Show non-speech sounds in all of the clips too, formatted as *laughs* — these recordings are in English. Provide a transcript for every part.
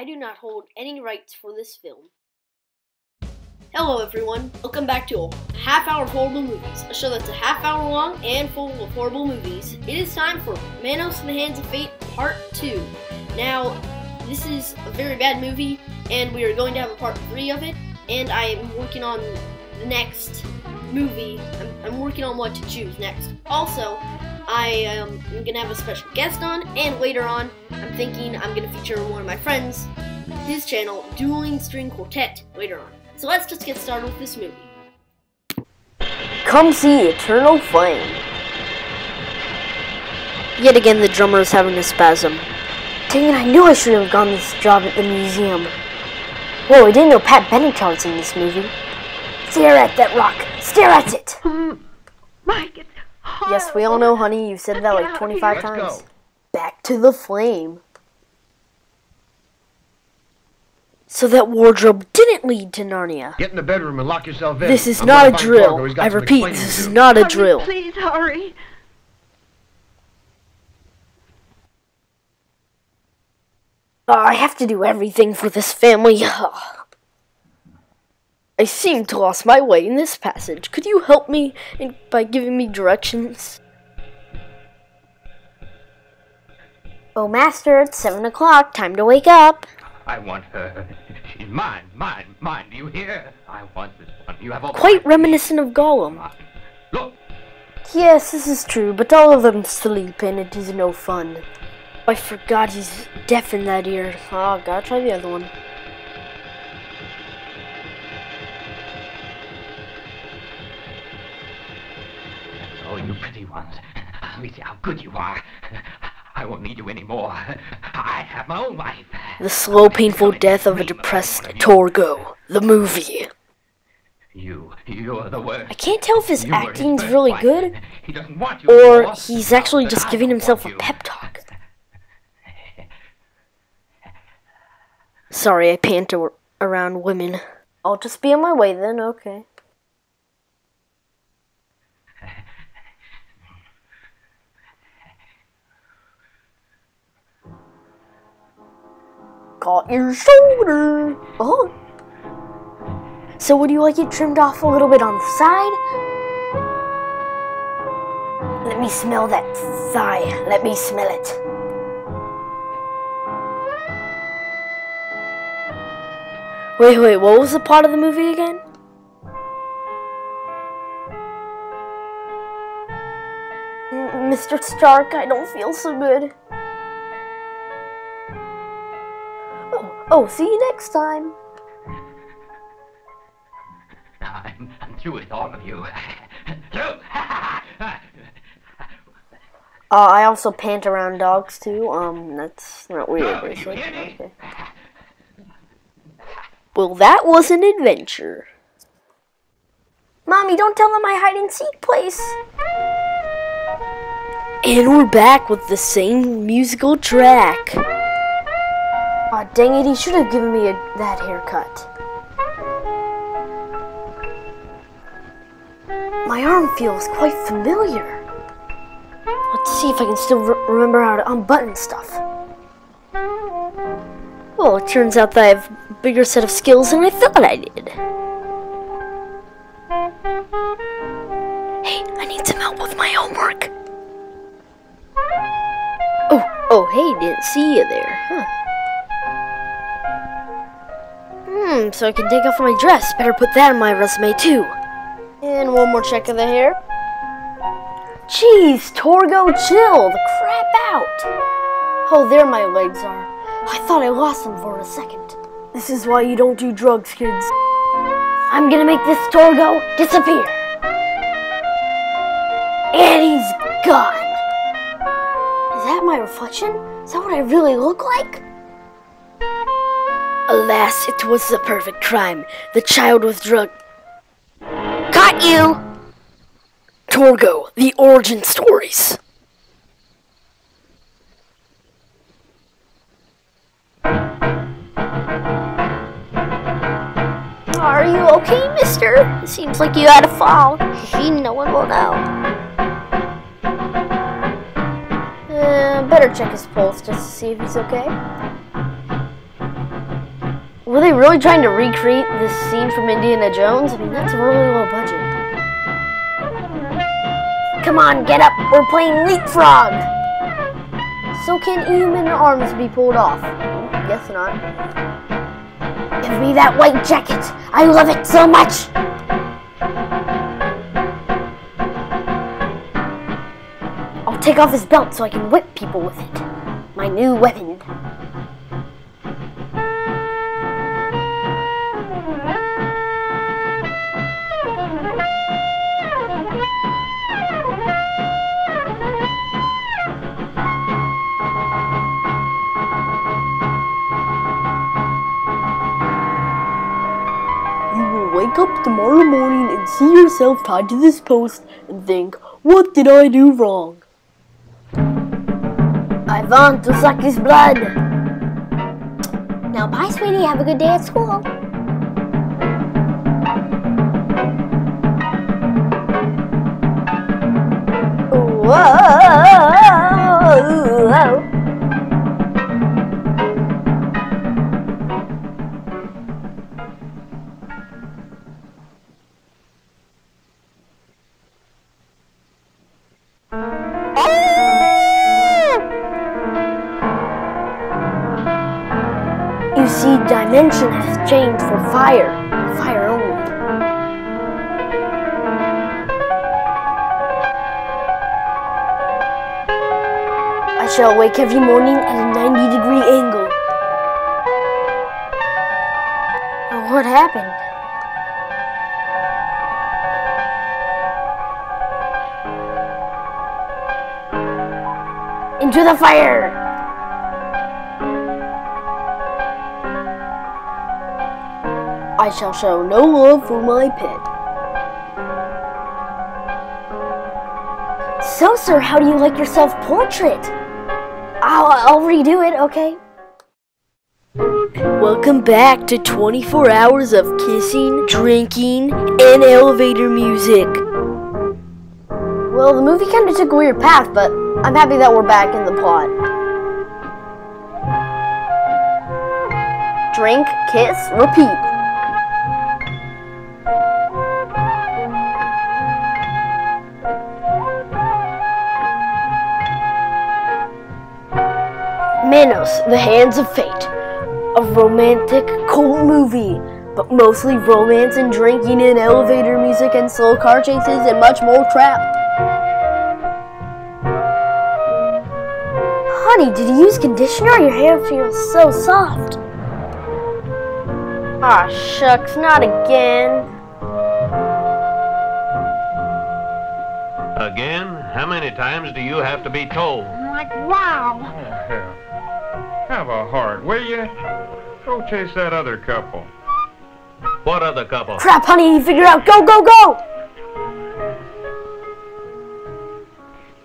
I do not hold any rights for this film. Hello everyone, welcome back to a half hour of horrible movies, a show that's a half hour long and full of horrible movies. It is time for Manos in the Hands of Fate Part 2. Now, this is a very bad movie, and we are going to have a part 3 of it, and I am working on the next movie. I'm, I'm working on what to choose next. Also, I um, am gonna have a special guest on, and later on, I'm thinking I'm gonna feature one of my friends, his channel, Dueling String Quartet, later on. So let's just get started with this movie. Come see Eternal Flame. Yet again, the drummer is having a spasm. Dang it, I knew I shouldn't have gotten this job at the museum. Whoa, I didn't know Pat Benatar was in this movie. Stare at that rock. Stare at it. Mike, it's horrible. Yes, we all know, honey. You've said that like 25 Let's times. go. Back to the flame. So that wardrobe didn't lead to Narnia. Get in the bedroom and lock yourself in. This is I'm not a drill. Fargo. He's got I repeat, this is not a Honey, drill. Please hurry. Uh, I have to do everything for this family. I seem to lost my way in this passage. Could you help me in, by giving me directions? Oh, Master, it's seven o'clock. Time to wake up. I want her. She's mine, mine, mine. Do you hear? I want this one. You have all Quite reminiscent of Gollum. Ah, look, Yes, this is true, but all of them sleep and it is no fun. I forgot he's deaf in that ear. Oh, gotta try the other one. Oh, you pretty ones. Let me see how good you are. I won't need you anymore. I have my own life. The slow, painful death of a depressed Torgo. The movie. You, you're the worst. I can't tell if his You were his acting's really wife. good He doesn't want you or he's actually just giving don't himself a pep talk. Sorry, I pant around women. I'll just be on my way then, okay. Caught your shoulder. Oh. So would you like it trimmed off a little bit on the side? Let me smell that thigh. Let me smell it. Wait, wait, what was the plot of the movie again? Mr. Stark, I don't feel so good. Oh, see you next time. I'm, I'm through with all of you. *laughs* through. *laughs* Uh, I also pant around dogs too. Um, that's not weird, Oh, is you it? hear me? Okay. Well, that was an adventure. Mommy, don't tell them my hide and seek place. And we're back with the same musical track. Aw, dang it, he should have given me a, that haircut. My arm feels quite familiar. Let's see if I can still re- remember how to unbutton stuff. Well, it turns out that I have a bigger set of skills than I thought I did. Hey, I need some help with my homework. Oh, oh, hey, didn't see you there, huh? Hmm, so I can take off my dress. Better put that in my resume too. And one more check of the hair. Jeez, Torgo, chill the crap out. Oh, there my legs are. I thought I lost them for a second. This is why you don't do drugs, kids. I'm gonna make this Torgo disappear. And he's gone. Is that my reflection? Is that what I really look like? Alas, it was the perfect crime. The child was drugged. Got you! Torgo, the origin stories. Are you okay, mister? Seems like you had a fall. no one will know. Uh, better check his pulse just to see if he's okay. Were they really trying to recreate this scene from Indiana Jones? I mean, that's a really low budget. Come on, get up. We're playing leapfrog. So can human arms be pulled off? Guess not. Give me that white jacket. I love it so much. I'll take off his belt so I can whip people with it. My new weapon. Yourself tied to this post and think, what did I do wrong? I want to suck his blood. Now bye, sweetie. Have a good day at school. See, dimension has changed for fire. Fire only. I shall wake every morning at a 90 degree angle. What happened? Into the fire! I shall show no love for my pet. So, sir, how do you like your self-portrait? I'll, I'll redo it, okay? Welcome back to 24 hours of kissing, drinking, and elevator music. Well, the movie kind of took a weird path, but I'm happy that we're back in the plot. Drink, kiss, repeat. Manos, The Hands of Fate. A romantic cult movie, but mostly romance and drinking and elevator music and slow car chases and much more crap. Honey, did you use conditioner? Your hair feels so soft. Ah, shucks, not again. Again? How many times do you have to be told? I'm like, wow. *laughs* hell. Have a heart, will you? Go chase that other couple. What other couple? Crap, honey, you figure it out. Go, go, go!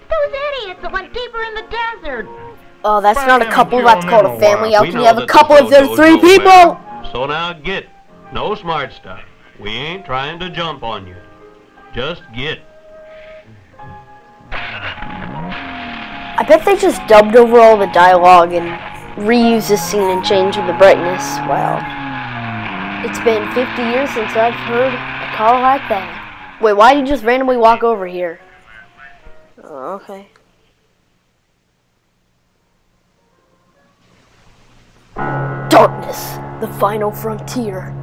Those idiots that went deeper in the desert. Oh, that's Fuck not a couple, that's called a family. why. How can you have a that couple the if there's show three people? well. So now get. No smart stuff. We ain't trying to jump on you. Just get. I bet they just dubbed over all the dialogue and reused this scene and changed the brightness. Wow. It's been 50 years since I've heard a call like that. Wait, why did you just randomly walk over here? Oh, okay. Darkness, the final frontier.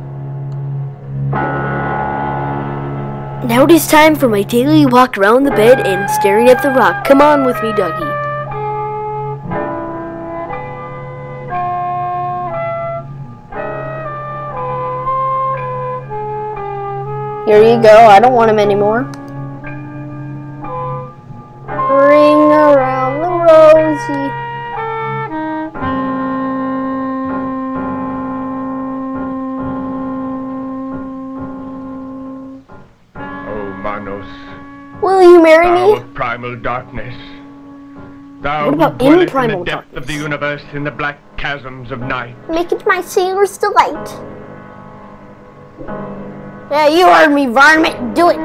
Now it is time for my daily walk around the bed and staring at the rock. Come on with me, Dougie. Here you go. I don't want him anymore. Ring around the rosy. Oh, Manos, Will you marry me? of primal darkness. Thou What about in primal in the depth of the universe in the black chasms of night. Make it my sailor's delight. Yeah, you heard me, varmint. Do it.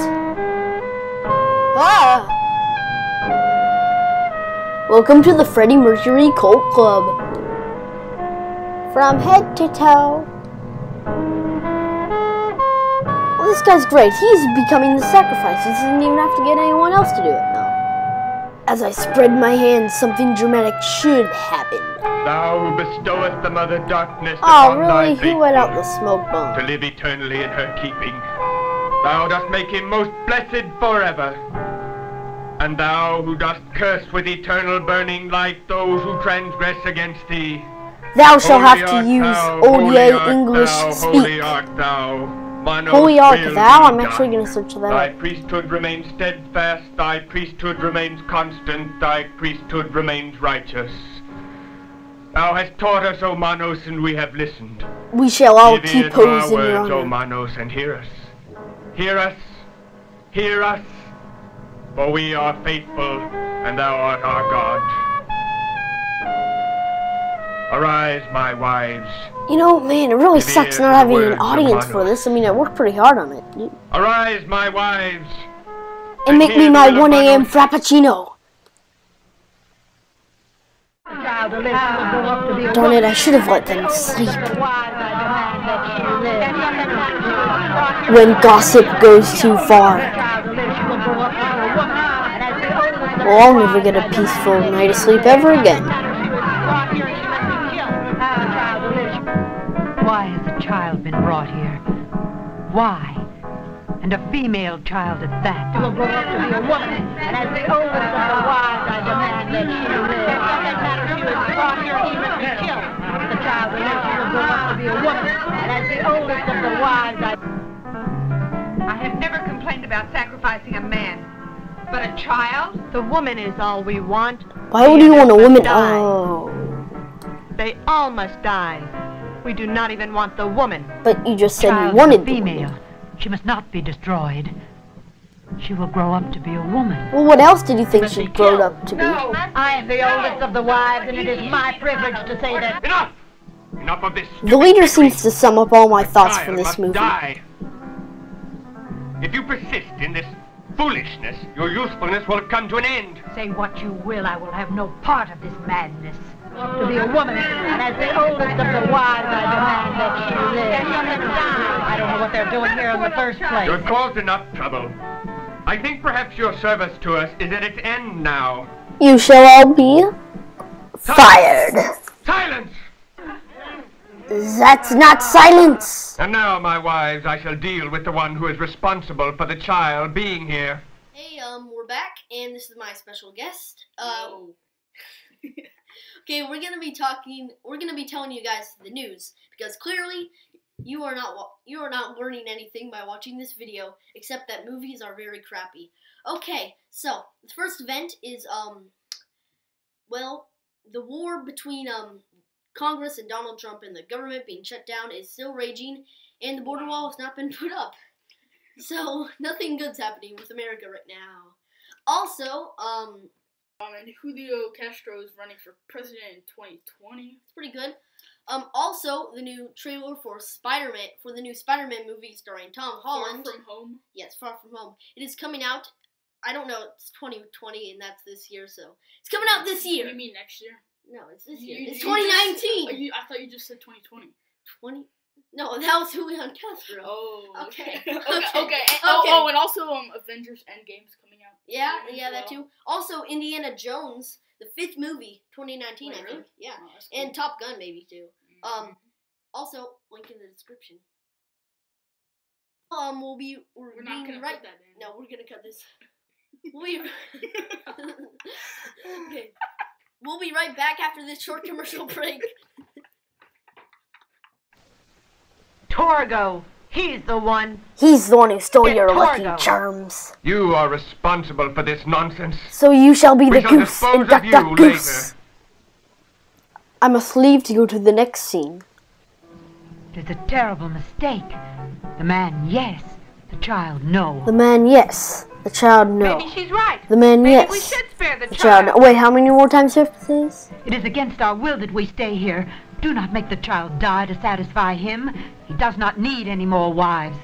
Ah. Welcome to the Freddie Mercury Cult Club. From head to toe. Well, this guy's great. He's becoming the sacrifice. He doesn't even have to get anyone else to do it. As I spread my hands, something dramatic should happen. Thou who bestowest the mother darkness Oh, upon thy really? He let out the smoke smoke to live eternally in her keeping. Thou dost make him most blessed forever. And thou who dost curse with eternal burning light those who transgress against thee. Thou shalt have to use thou, old yea English thou, speak. Holy art thou. Holy art will thou? I'm actually gonna search that Thy up. priesthood remains steadfast, thy priesthood remains constant, thy priesthood remains righteous. Thou hast taught us, O Manos, and we have listened. We shall all Give keep to our hose in your words, O. Manos, and hear us. Hear us, hear us, for we are faithful, and thou art our God. Arise, my wives. You know, man, it really Give sucks not having an audience for this. I mean, I worked pretty hard on it. Arise, my wives. And make me my the will of 1 a.m. Frappuccino. Darn it, I should have let them sleep. When gossip goes too far. Well, I'll never get a peaceful night of sleep ever again. Why has a child been brought here? Why? And a female child at that. will grow up to be a woman, and as the oldest of the wives, I demand that she live. It doesn't matter if she was brought here even to be killed. The child will live, she will grow up to be a woman, and as the oldest of the wives, I... I have never complained about sacrificing a man. But a child? The woman is all we want. Why would you want a woman? To die. Oh. They all must die. We do not even want the woman. But you just said Child you wanted is a the woman. female. She must not be destroyed. She will grow up to be a woman. Well, what else did you think she growed up to be? No, I am the oldest of the wives, and it is my privilege to say that... Enough! Enough of this. The leader seems to sum up all my thoughts for child this must movie. Die. If you persist in this foolishness, your usefulness will come to an end. Say what you will, I will have no part of this madness. To be a woman, and as the oldest of the wives, I demand that she live. I don't know what they're doing here in the first place. You have caused enough trouble. I think perhaps your service to us is at its end now. You shall all be fired. Silence! That's not silence. And now, my wives, I shall deal with the one who is responsible for the child being here. Hey, um, we're back, and this is my special guest. Uh, *laughs* okay, we're gonna be talking. We're gonna be telling you guys the news because clearly you are not you are not learning anything by watching this video, except that movies are very crappy. Okay, so the first event is um, well, the war between um Congress and Donald Trump and the government being shut down is still raging, and the border wall has not been *laughs* put up. So *laughs* nothing good's happening with America right now. Also, um, Um, and Julio Castro is running for president in 2020. it's pretty good. Um, also the new trailer for Spider-Man for the new Spider-Man movie starring Tom Holland. Far from home. yes, Far From Home. It is coming out. I don't know. It's 2020 and that's this year, so it's coming out this year. You mean next year? No, it's this year. you It's just- oh, 2019. you- I thought you just said 2020. 20. No, that was Julio Castro. Oh. Okay. Okay. Okay. *laughs* okay. okay. Oh, oh, and also um, Avengers Endgame's coming. Yeah, soon as yeah, that too. Also, Indiana Jones, the fifth movie, 2019, Wait, I really? think. Yeah, Oh, cool. and Top Gun maybe too. Mhm. Um, also link in the description. Um, we'll be we're, We're not gonna right. put that in. No, we're gonna cut this. *laughs* We'll be okay. We'll be right back after this short commercial break. Torgo. He's the one. He's the one who stole Get your lucky charms. You are responsible for this nonsense. So you shall be We the shall goose dispose in of Duck you Duck later. Goose. I must leave to go to the next scene. It is a terrible mistake. The man, yes. The child, no. The man, yes. The child, no. Maybe she's right. The man, Maybe yes. we should spare the, The child, no. Wait, how many more times do I have this? It is against our will that we stay here. Do not make the child die to satisfy him. He does not need any more wives.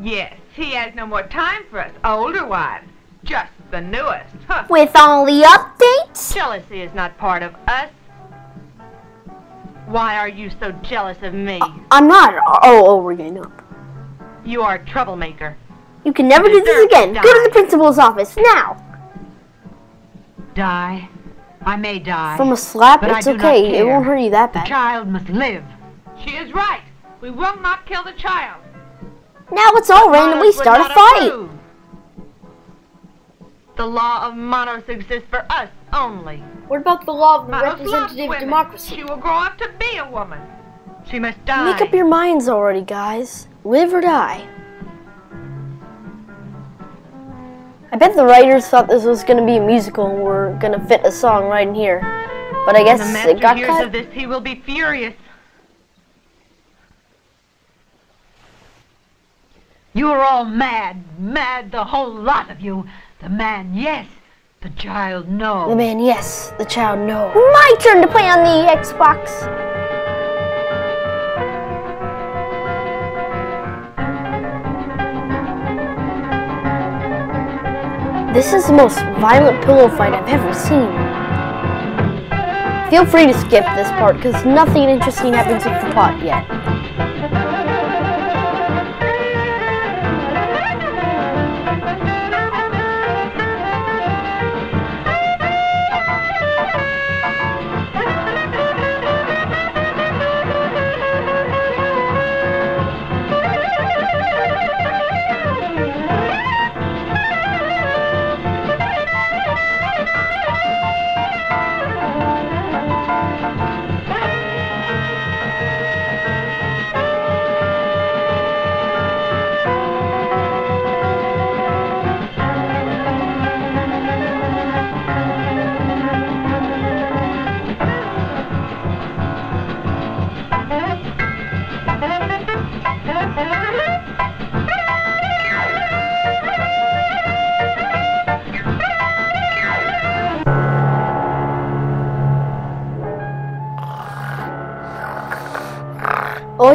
Yes, he has no more time for us older wives. Just the newest. Huh. With all the updates? Jealousy is not part of us. Why are you so jealous of me? Uh, I'm not. Oh, oh, we're getting up. You are a troublemaker. You can never do this deserve to again. Go to the principal's office now. Die? I may die. From a slap, But it's okay. It won't hurt you that bad. the child must live. She is right. We will not kill the child. Now it's all random. We start a not fight. approve. The law of Manos exists for us only. What about the law of Manos representative democracy? She will grow up to be a woman. She must die. Make up your minds already, guys. Live or die. I bet the writers thought this was gonna be a musical and we're gonna fit a song right in here. But I When guess the master it got hears cut. of this, he will be furious. You are all mad, mad, the whole lot of you. The man, yes. The child, no. The man, yes. The child, no. My turn to play on the Xbox. This is the most violent pillow fight I've ever seen. Feel free to skip this part because nothing interesting happens with the plot yet.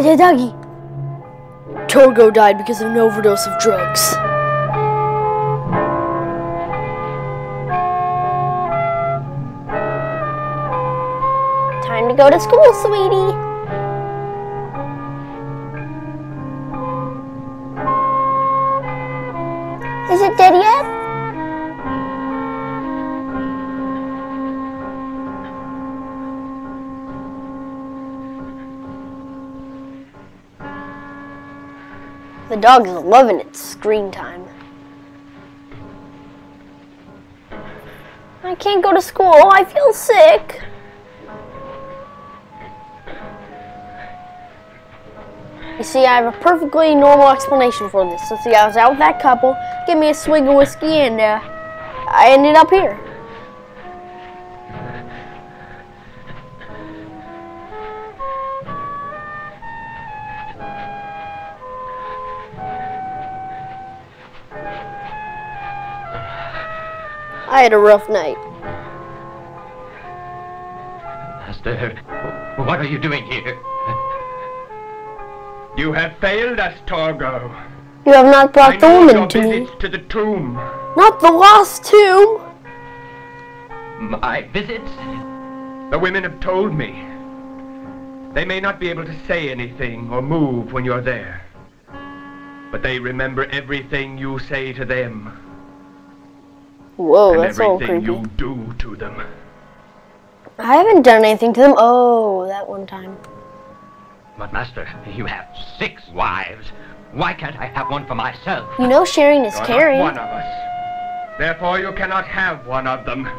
Yeah, doggy. Torgo died because of an overdose of drugs. Time to go to school, sweetie. Dog is loving its screen time. I can't go to school. I feel sick. You see, I have a perfectly normal explanation for this. So, see, I was out with that couple, give me a swig of whiskey, and uh, I ended up here. I had a rough night. Master, what are you doing here? You have failed us, Torgo. You have not I brought the know woman to me. visits to the tomb. Not the lost tomb. My visits? The women have told me. They may not be able to say anything or move when you're there. But they remember everything you say to them. Whoa, and that's all creepy. you do to them. I haven't done anything to them. Oh, that one time. But, Master, you have six wives. Why can't I have one for myself? You know sharing is You're caring. one of us. Therefore, you cannot have one of them.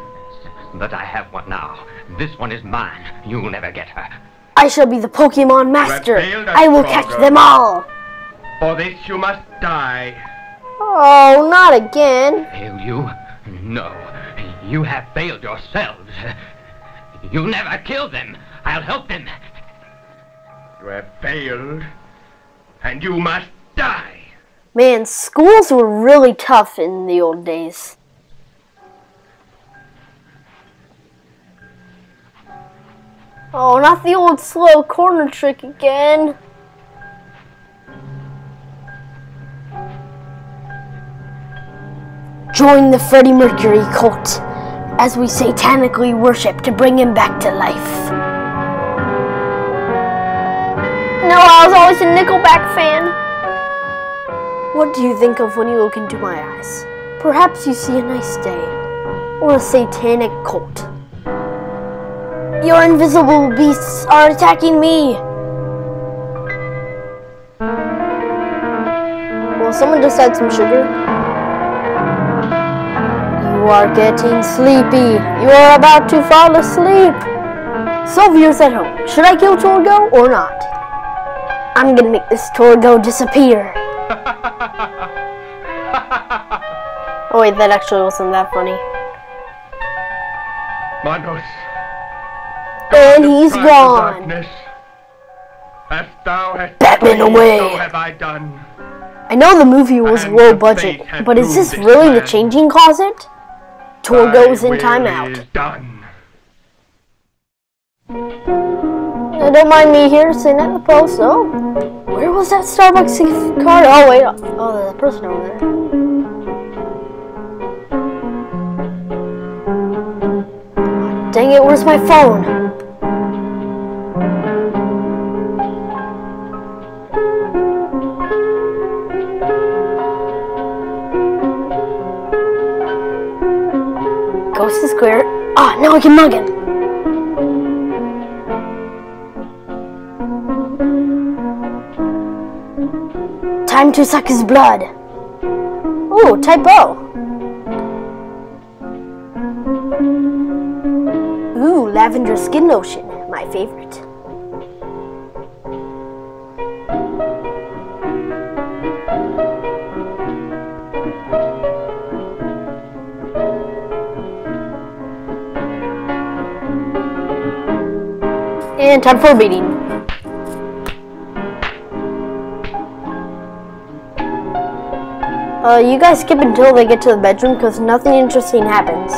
But I have one now. This one is mine. You'll never get her. I shall be the Pokemon Master. I will catch them all. For this, you must die. Oh, not again. Fail you? No. You have failed yourselves. You'll never kill them. I'll help them. You have failed, and you must die. Man, schools were really tough in the old days. Oh, not the old slow corner trick again. Join the Freddie Mercury cult as we satanically worship to bring him back to life. No, I was always a Nickelback fan. What do you think of when you look into my eyes? Perhaps you see a nice day, or a satanic cult. Your invisible beasts are attacking me! Will someone just add some sugar? You are getting sleepy. You are about to fall asleep. So viewers at home, should I kill Torgo or not? I'm gonna make this Torgo disappear. *laughs* Oh wait, that actually wasn't that funny. Manos, And he's gone. darkness. As thou hast Batman away. So have I done. I know the movie was And low budget, but is this really the changing closet? Torgo's goes in timeout. done. Uh, don't mind me here sitting at the post. Oh, where was that Starbucks card? Oh wait, oh there's a person over there. Dang it, where's my phone? Him. Time to suck his blood. Ooh, typo. Ooh, lavender skin lotion, my favorite. And time for beating. Uh, you guys skip until they get to the bedroom because nothing interesting happens.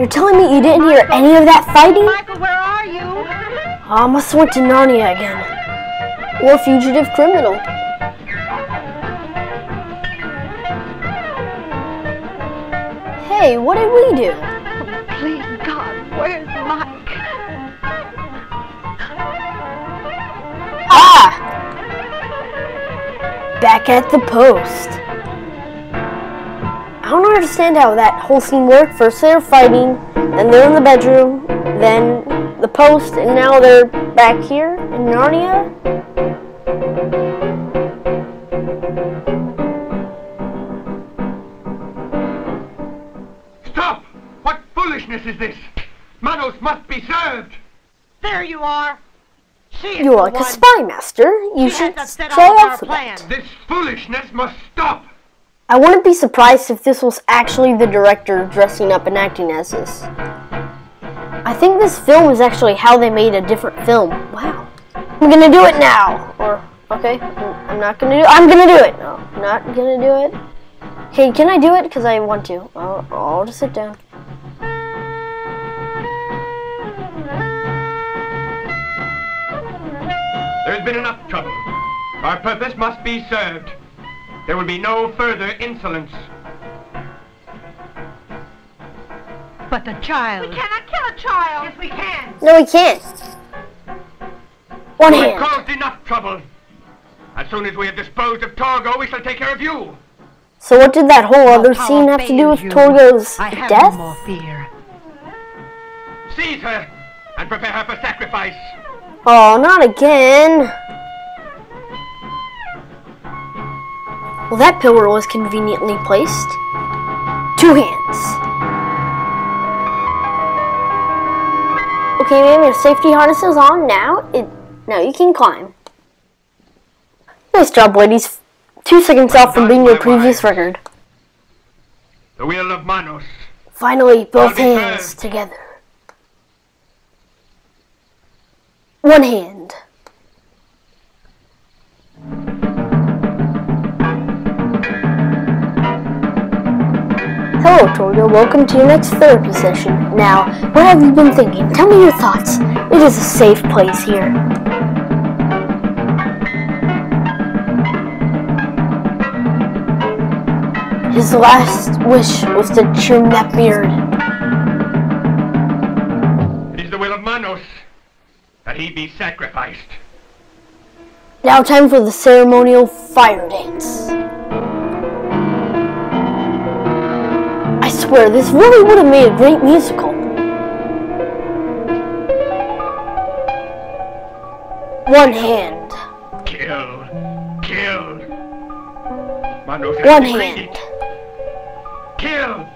You're telling me you didn't hear any of that fighting? Michael, where are you? I must have went to Narnia again. Or fugitive criminal. Hey, what did we do? Please, God, where's Mike? Ah! Back at the post. I don't understand how that whole scene worked. First they're fighting, then they're in the bedroom, then the post, and now they're back here in Narnia. Stop! What foolishness is this? Manos must be served. There you are. You're the like a spy master. You She should has upset try all of our out plans. that. This foolishness must stop. I wouldn't be surprised if this was actually the director dressing up and acting as this. I think this film is actually how they made a different film. Wow. I'm gonna do it now. Or, okay, I'm not gonna do it. I'm gonna do it. No, I'm not gonna do it. Hey, can I do it? Because I want to. I'll, I'll just sit down. There has been enough trouble. Our purpose must be served. There will be no further insolence. But the child. We cannot kill a child. Yes, we can. No, we can't. One You have hand. caused enough trouble. As soon as we have disposed of Torgo, we shall take care of you. So what did that whole other Power scene have to do with you. Torgo's I have death? no more fear. Seize her and prepare her for sacrifice. Oh, not again. Well, that pillar was conveniently placed. Two hands. Okay, ma'am, your safety harness is on now. It now you can climb. Nice job, ladies. Two seconds off from being your previous record. The will of Manos. Finally, both hands together. One hand. Hello, Torgo. Welcome to your next therapy session. Now, what have you been thinking? Tell me your thoughts. It is a safe place here. His last wish was to trim that beard. It is the will of Manos that he be sacrificed. Now, time for the ceremonial fire dance. Swear, this really would have made a great musical. One hand. Kill. Kill. One hand. Kill.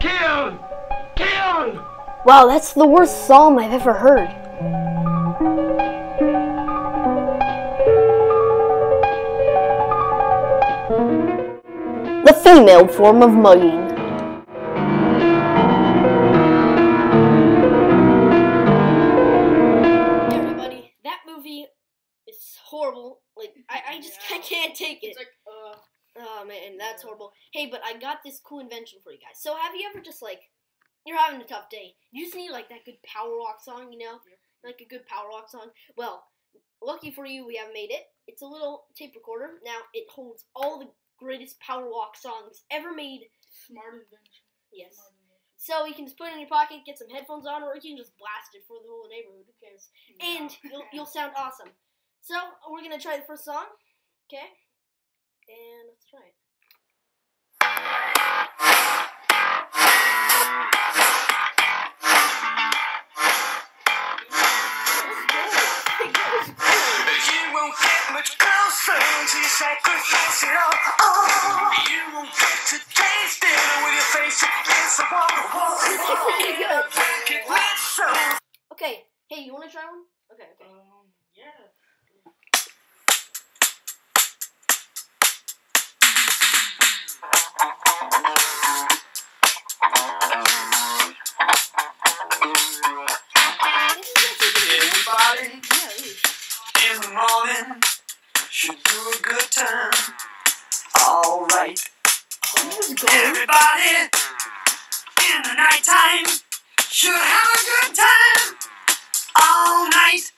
Kill. Kill. Wow, that's the worst psalm I've ever heard. The female form of mugging. This cool invention for you guys. So have you ever just like you're having a tough day? You just need like that good power walk song, you know? Like a good power walk song. Well, lucky for you we have made it. It's a little tape recorder. Now it holds all the greatest power walk songs ever made. smart invention. Yes. Smart invention. So you can just put it in your pocket, get some headphones on, or you can just blast it for the whole neighborhood. Who cares? And you'll you'll sound awesome. So we're gonna try the first song. Okay? And let's try it. Sacrifice it all. You won't get to taste it with your face against the wall. Okay. Hey, you wanna try one? Okay, okay. Um. Yeah, is. in the morning should do a good time. All right. Everybody in the nighttime should have a good time. All night.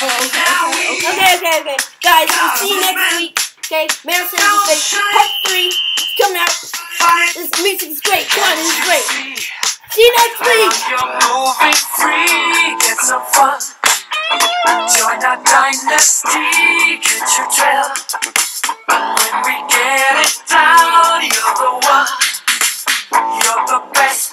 Now we Okay, okay, okay. Guys, we'll see you next week. Okay, Streep's. Part 3 is coming out. This music is great. Come on, this is great. See you next week. You're moving free, get some fun. Join our dynasty, get your trail. When we get it down, you're the one. You're the best